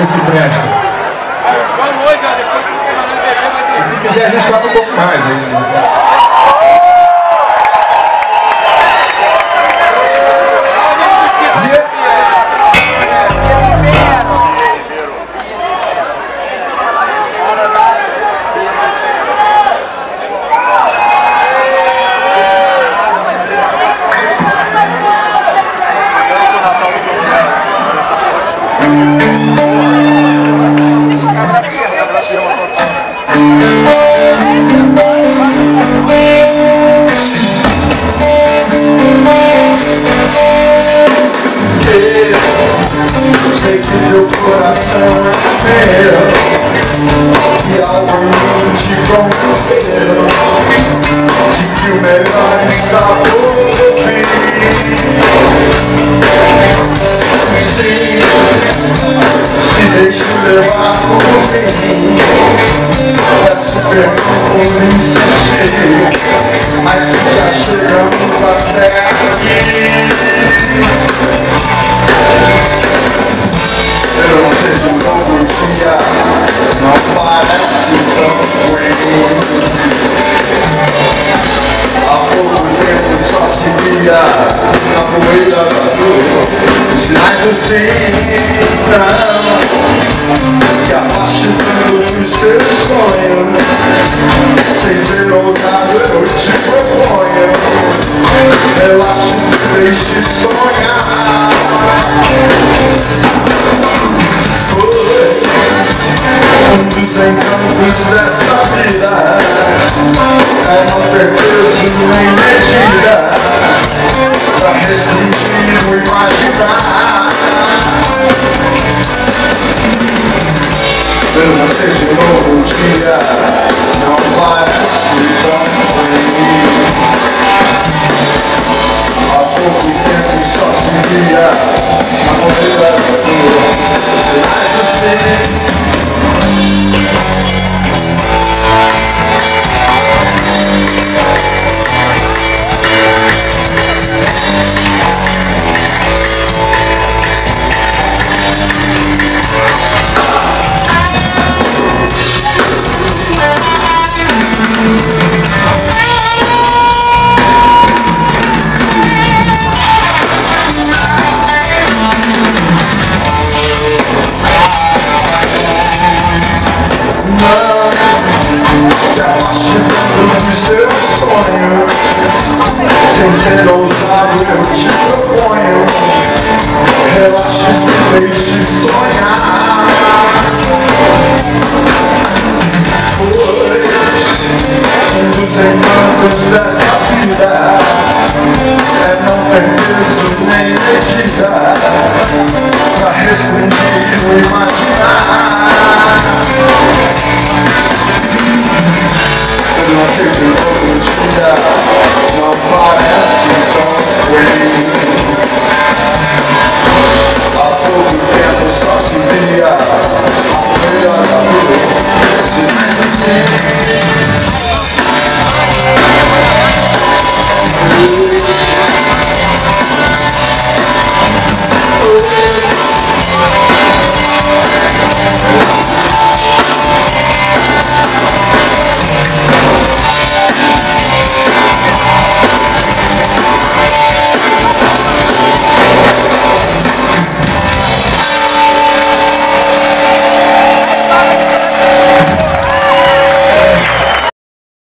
Vê se presta. Vamos hoje, ó, depois que você vai bebê, vai ter. E se quiser, a gente toca um pouco mais aí. Eu sei que meu coração é meu E alguém te convenceu De que o melhor está por vir. Sim, se deixe levar por mim Peço perdão por insistir. Mas se já chegamos até aqui se poeira da dor Os sinais sim Não Se afaste tanto dos seus sonhos Sem ser ousado eu te proponho. Relaxe-se, deixe sonhar. Um dos encantos desta vida É não ter peso nem medida O imaginar Eu nascer de novo um dia Não parece tão ruim pouco tempo só se via Na poeira da dor Sinais do sim Se apaixonando dos seus sonhos Sem ser ousado eu te proponho Relaxe-se, deixe sonhar. Pois um dos encantos desta vida É não ter peso nem medida Pra restringir o imaginar